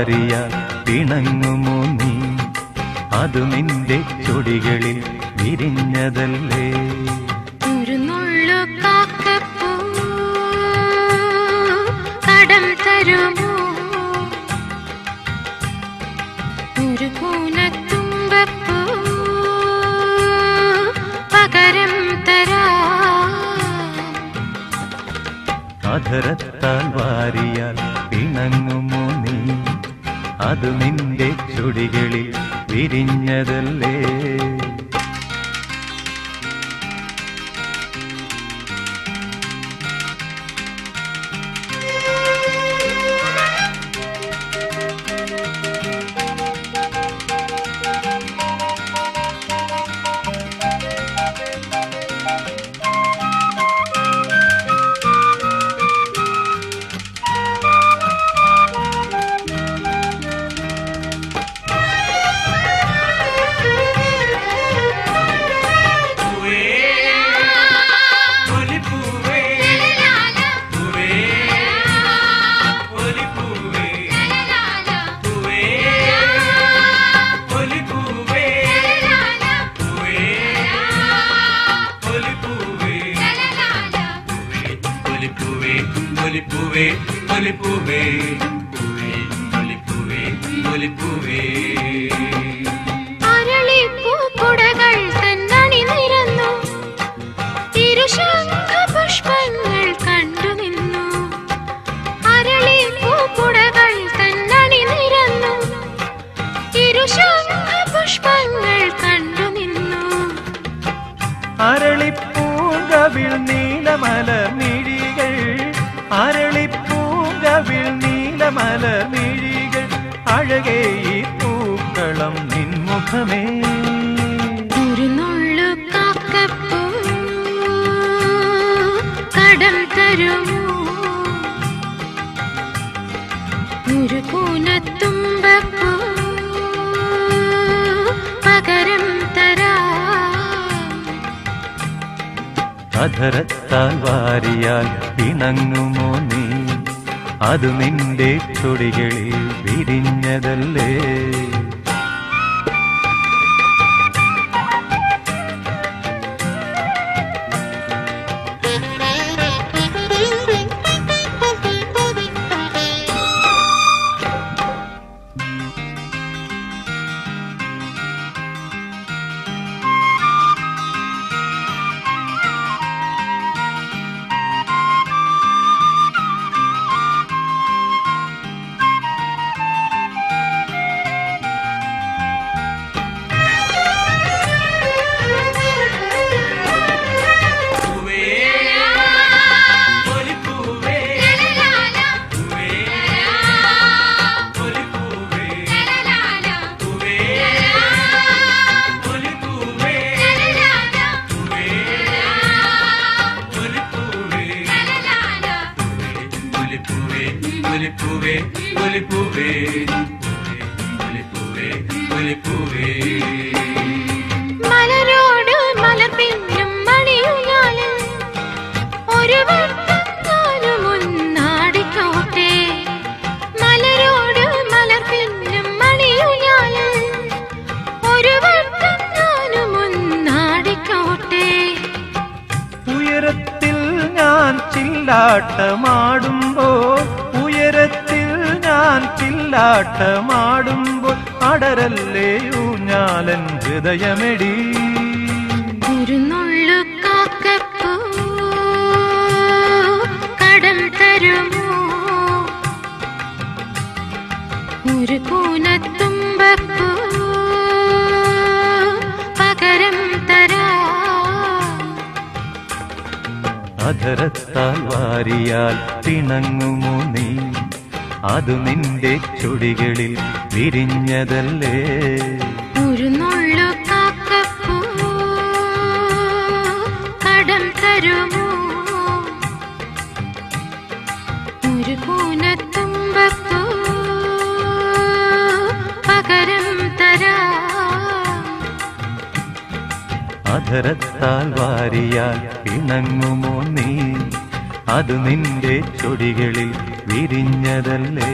വാരിയാൽ പിണങ്ങുമോ നീ? അതു നിന്റെ ചൊടികളിൽ വിരിഞ്ഞതല്ലേ? ഒരു നുള്ളു കാക്കപ്പൂ കടം തരുമോ? ഒരു കൂനത്തുമ്പപ്പൂ പകരം തരാ. അധരത്താൽ വാരിയാൽ പിണങ്ങുമോ അത് നിന്റെ ചുടികളിൽ വിരിഞ്ഞതല്ലേ? pouvez, on les pouvez, on les on. നിൻമുഖമേ ഒരു നുള്ളു കാക്കപ്പൂ കടം തരുമോ? ഒരു കൂനത്തുമ്പപ്പൂ പകരം തരാ. അധരത്താൽ വാരിയാൽ പിണങ്ങുമോ നീ? അത് നിന്റെ ചൊടികളിൽ വിരിഞ്ഞതല്ലേ? അധരത്താൽ വാരിയാൽ പിണങ്ങുമോ നീ? അത് നിന്റെ ചുടികളിൽ വിരിഞ്ഞതല്ലേ? ഒരു നുള്ളു കാക്കപ്പൂ കടം തരുമോ? ഒരു കൂനത്തുമ്പപ്പൂ പകരം തരാം. കരത്താൽ വാരിയാൽ ഇണങ്ങുമോ നീ? അത് നിന്റെ ചൊടികളിൽ വിരിഞ്ഞതല്ലേ?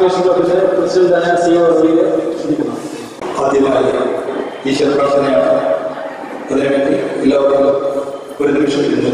അഡ്മിനിസ്ട്രേഷൻ ഓഫീസർ പ്രസിഡന്റായ സി ഒ റബിയെ ശ്രദ്ധിക്കുന്നു ആദ്യമായി ഈശ്വര പ്രാർത്ഥനയാണ്. അതിനുവേണ്ടി എല്ലാവർക്കും ഒരു നിമിഷം ഇരുന്നു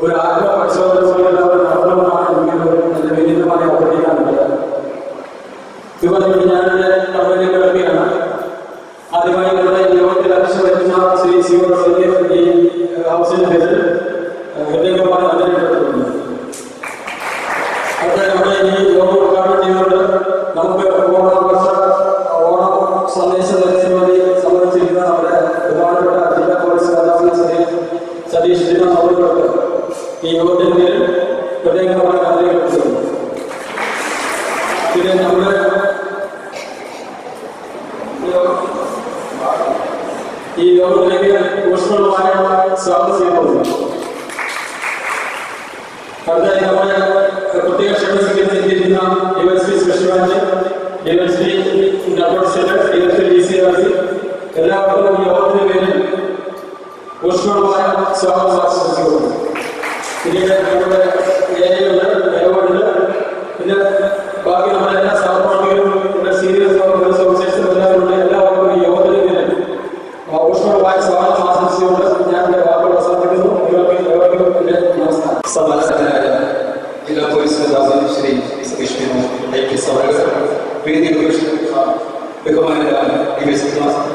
But I Baba'nın benim. Hoşgörüler sağlıklı ഇതിന്റെ നമ്മുടെ ഏരിയകളിൽ നിലപാടിൽ പിന്നെ ബാക്കി നമ്മളെല്ലാ സഹപ്രവർത്തകരും ഇവിടെ സീരിയസ് അസോസിയേഷൻ എല്ലാവരുടെ എല്ലാവർക്കും യോഗത്തിന് തന്നെ ഔഷ്ണമായ സ്വാഗതം ആശംസിച്ചുകൊണ്ട് ഞാൻ എൻ്റെ വാക്കുകൾ അവസാനിപ്പിക്കുന്നു നിങ്ങൾക്ക് എല്ലാവർക്കും എൻ്റെ നമസ്കാരം സദാസനായ ജില്ലാ പോലീസ് മേധാവി Shri Satheesh Menon I P S അവരുടെ വേദിയിൽ ബഹുമാനായ ഡി വൈ ശ്രീനിവാസൻ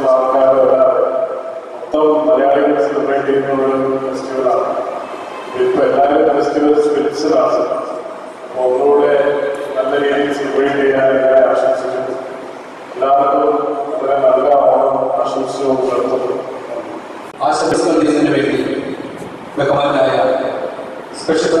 ಫೆಸ್ಟಿವಲ್ ಆಗ್ತಾ ಇರೋಲ್ಲ ಮೊತ್ತವು ಮಲಯಾಳಿಗಳು ಸೆಲೆಬ್ರೇಟಿಂಗ್ ಫೆಸ್ಟಿವಲ್ ആണ് ഇപ്പോൾ എല്ലാവരും ഫെസ്റ്റിവൽസ് വിളിച്ചതാണ് അപ്പോൾ ഒന്നുകൂടെ നല്ല രീതിയിൽ സെലിബ്രേറ്റ് ചെയ്യാൻ എല്ലാവരെ ആശംസിക്കുന്നു എല്ലാവർക്കും വളരെ നല്ല ഓണം ആശംസിച്ചുകൊണ്ട് നടത്തുന്നു ആശംസിക്കുന്നതിന് വേണ്ടി ബഹുമാനായ സ്പെഷ്യൽ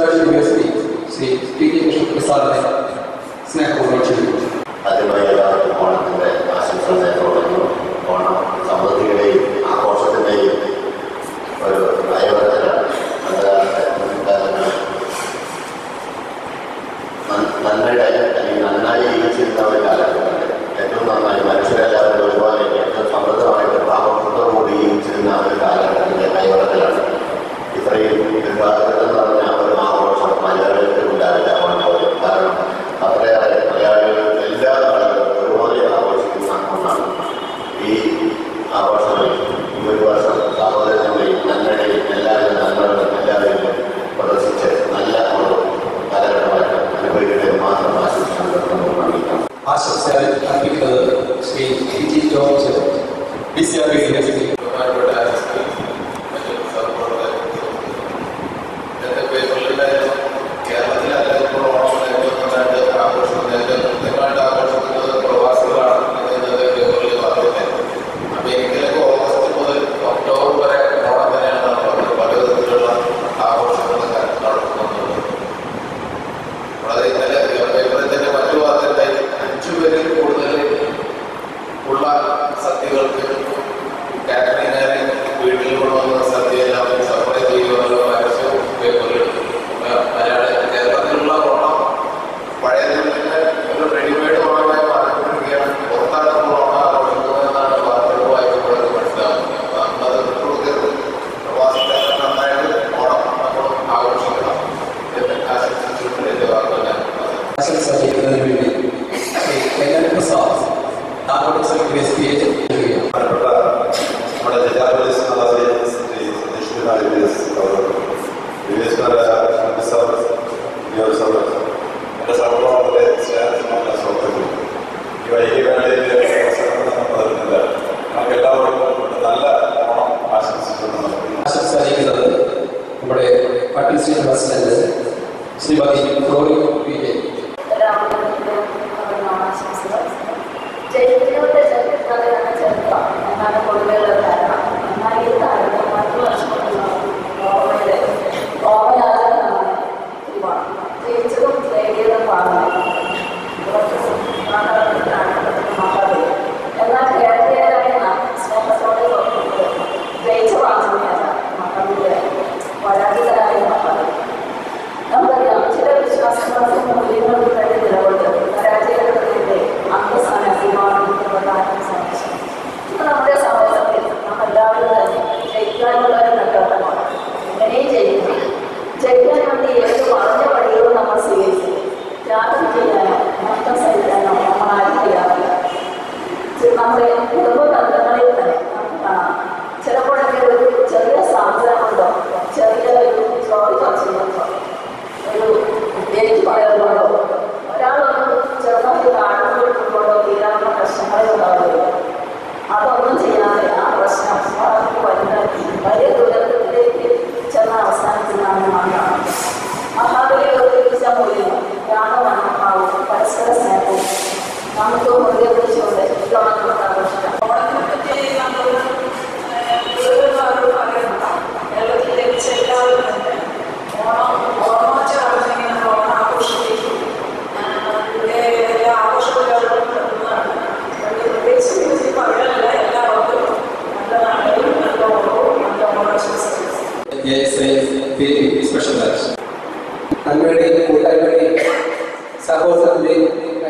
സഹോദരത്തിന്റെ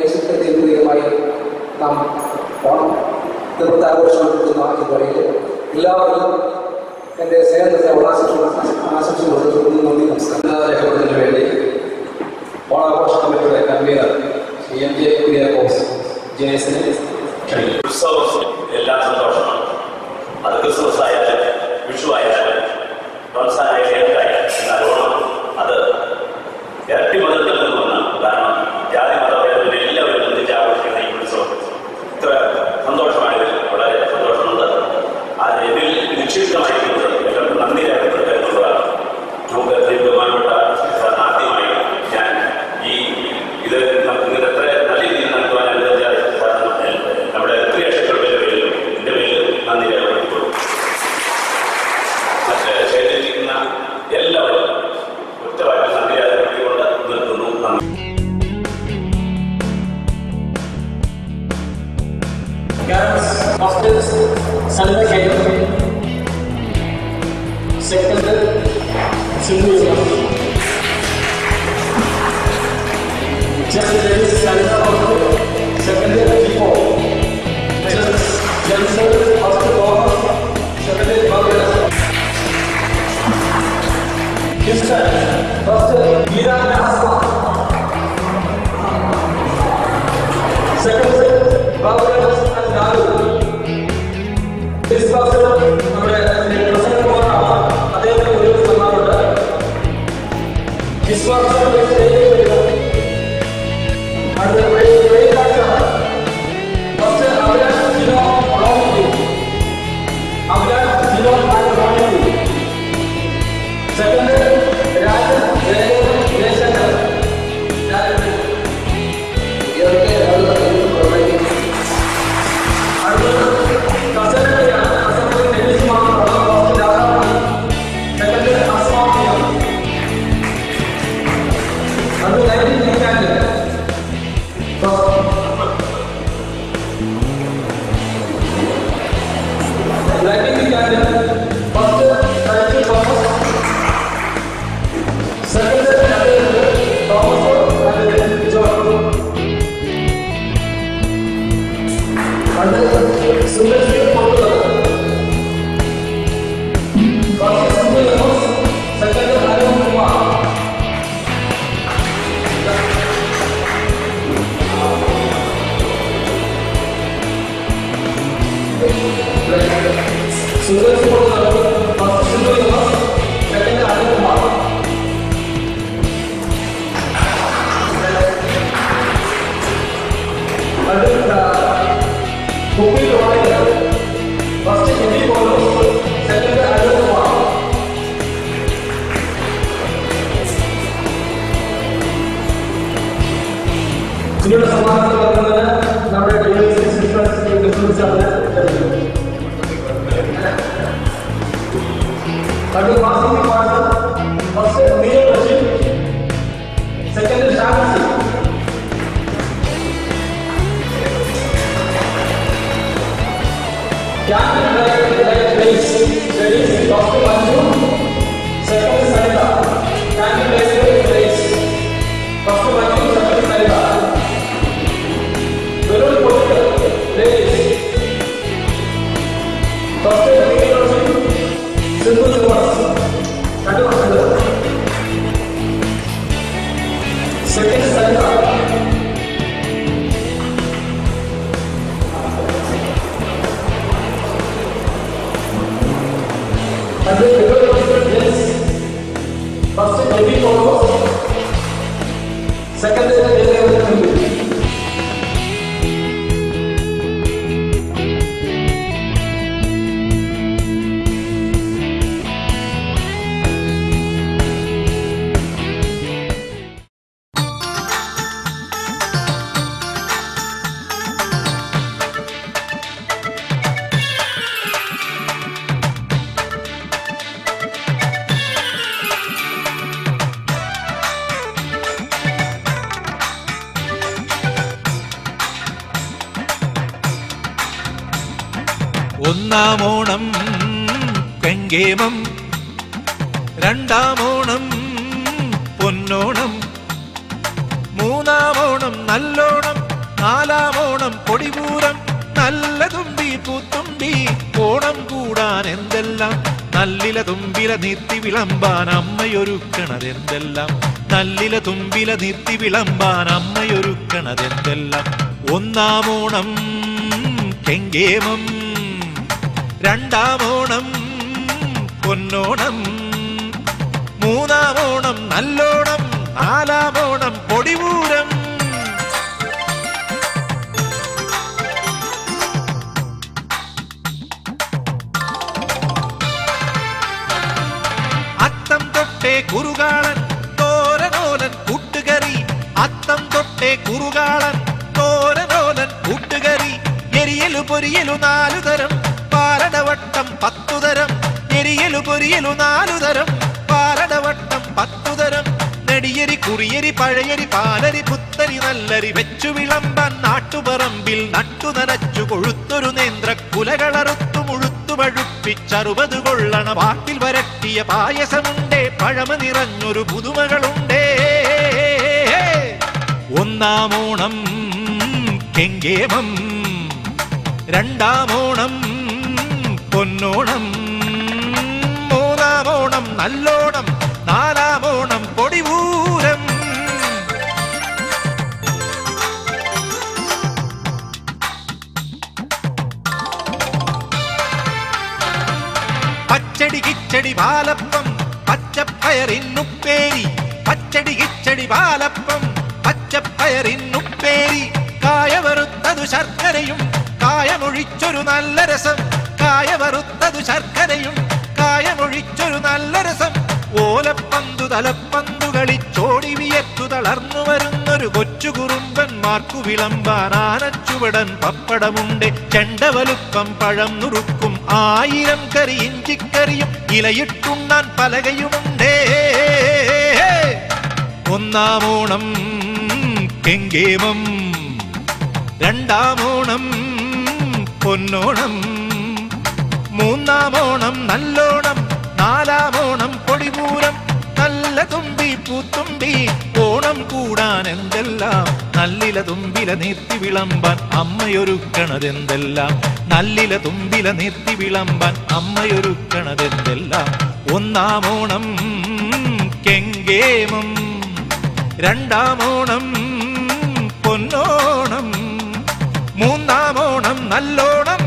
ഐശ്വര്യ ജീവിതമായി നാം ഓണം നിർത്താഘോഷം നടത്തുന്ന ഇതുവരെയിൽ എല്ലാവരും എന്റെ സ്നേഹത്തെ ആശംസിച്ചുകൊണ്ട് നന്ദി നമസ്കാരം. രേഖപ്പെടുന്നതിന് വേണ്ടി ഓണാഘോഷ കമ്മിറ്റിയുടെ convener Shri M J Kuriakose ജയസിനെ എല്ലാ സന്തോഷമാണ്. അത് ക്രിസ്മസ് ആയാലും Check. ഓണം നല്ലോണം. നാലാമോണം കൊടിപൂരം നല്ല തുമ്പി പൂത്തുമ്പി. ഓണം കൂടാൻ എന്തെല്ലാം? നല്ലില തുമ്പില നിർത്തി വിളമ്പാൻ അമ്മയൊരുക്കണതെന്തെല്ലാം നല്ലില തുമ്പില നിർത്തി വിളമ്പാൻ അമ്മയൊരുക്കണതെന്തെല്ലാം ഒന്നാമോണം കെങ്കേമം. രണ്ടാമോണം പൊന്നോണം. മൂന്നാമോണം നല്ലോണം. നാലാമോണം കുറുകാളൻ തോരനോലൻ കൂട്ടുകറി. അത്തം തൊട്ടേ കുറുകാളൻ തോരനോലൻ കൂട്ടുകറി. എരിയലു പൊരിയലു നാലു തരം പാലടവട്ടം പത്തു തരം. എരിയലു പൊരിയലു നാലു തരം പാലടവട്ടം പത്തു തരം. നെടിയരി കുറിയരി പഴയരി പാലരി പുത്തരി നല്ലരി വെച്ചു വിളമ്പാൻ നാട്ടുപറമ്പിൽ നട്ടു നനച്ചു കൊഴുത്തൊരു കുലകളറുത്തു മുഴുത്തു പഴുപ്പിച്ചറുപത് കൊള്ളണ വാക്കിൽ വരട്ടിയ പായസമുണ്ടേ പഴമ നിറഞ്ഞൊരു പുതുമകളുണ്ടേ. ഒന്നാമോണം കെങ്കേമം രണ്ടാമോണം പൊന്നോണം മൂന്നാമോണം നല്ലോണം നാലാമോണം ഓണം പച്ചടി കിച്ചടി ബാലപ്പം പച്ചപ്പയറിന്നുപ്പേരി പച്ചടി കിച്ചടി ബാലപ്പം പച്ചപ്പയറിന്നുപ്പേരി കായ വറുത്തതു ശർക്കരയും കായമൊഴിച്ചൊരു നല്ല രസം. കായ വറുത്തതു ശർക്കരയും കായമൊഴിച്ചൊരു നല്ല രസം. ഓലപ്പന്തു തലപ്പന്തു കളിച്ചോടി വിയത്തു തളർന്നു വരുന്നൊരു കൊച്ചു കുറുമ്പന്മാർക്കു വിളമ്പാൻ ആനച്ചുവടൻ പപ്പടമുണ്ട്. ചെണ്ടവലുപ്പം പഴം നുറുക്കും ആയിരം കറി ഇഞ്ചിക്കറിയും ഇലയിട്ടുണ്ണാൻ പലകയുമുണ്ടേ. ഒന്നാമോണം കെങ്കേമം രണ്ടാമോണം പൊന്നോണം മൂന്നാമോണം നല്ലോണം നാലാമോണം തുമ്പി പൂത്തുമ്പി ഓണം കൂടാൻ എന്തെല്ലാം? നല്ലില തുമ്പില നീർത്തി വിളമ്പാൻ അമ്മയൊരുക്കണതെന്തെല്ലാം? നല്ലില തുമ്പില നീർത്തി വിളമ്പാൻ അമ്മയൊരുക്കണതെന്തെല്ലാം? ഓണം കെങ്കേമം രണ്ടാം ഓണം പൊന്നോണം മൂന്നാം ഓണം നല്ലോണം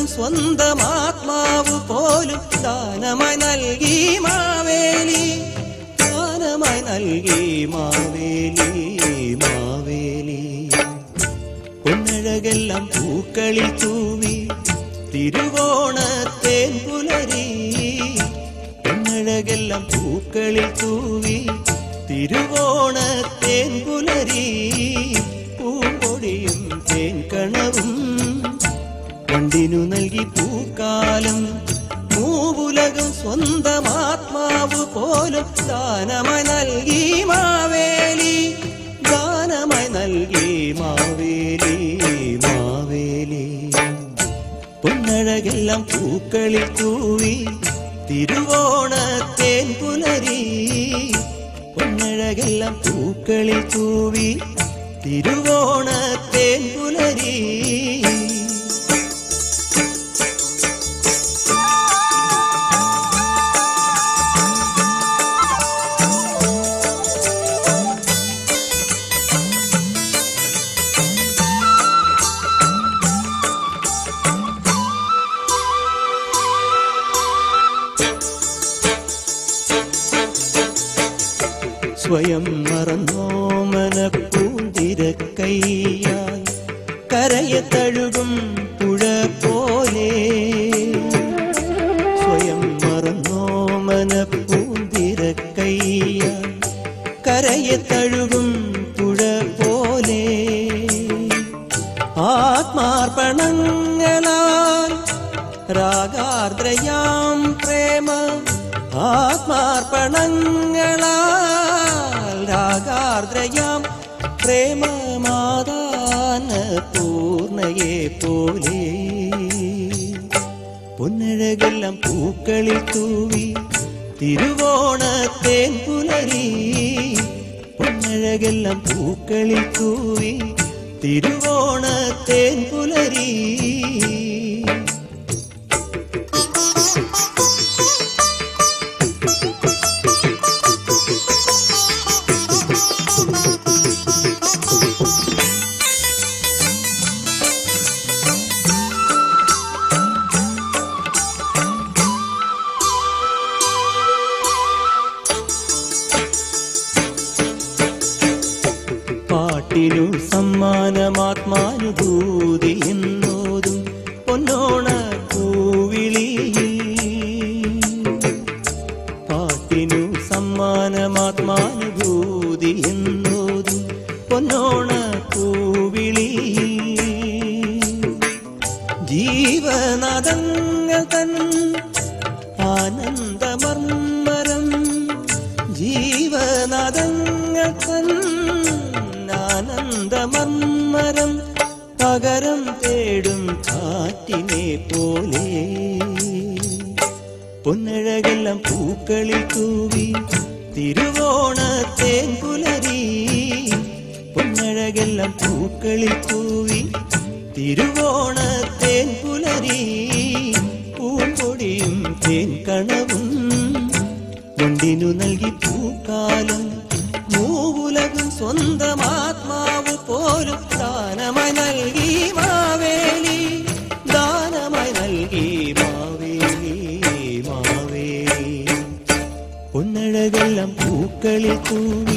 മൂവുലകും സ്വന്തമാത്മാവ് പോലും ദാനമായി നൽകി മാവേലി. ദാനമായി നൽകി മാവേലി മാവേലി. പൊന്നഴകെല്ലാം പൂക്കളിൽ തൂവി തിരുവോണത്തേൻ പുലരി. പൊന്നഴകെല്ലാം പൂക്കളിൽ തൂവി തിരുവോണത്തേൻ പുലരി. പൂമ്പൊടിയും തേൻ കണവും വണ്ടിനു നൽകി പൂക്കാലം. മൂവുലകം സ്വന്തമാത്മാവ് പോലും ദാനമായി നൽകി മാവേലി. ദാനമായി നൽകി മാവേലി മാവേലി. പൊന്നഴകെല്ലാം പൂക്കളിൽ തൂവി തിരുവോണത്തേൻ പുലരി. പൊന്നഴകെല്ലാം പൂക്കളിൽ തൂവി തിരുവോണത്തേൻ സാഗാർദ്രയാം പ്രേമമാതാന പൂർണയെ പോലെ. പൊന്നഴകെല്ലാം പൂക്കളിൽ തൂവി തിരുവോണത്തേൻ പുലരി. പൊന്നഴകെല്ലാം പൂക്കളിൽ തൂവി തിരുവോണത്തേൻ പുലരീ. സമ്മാനമാത്മാനുഭൂതി എന്ന് milico.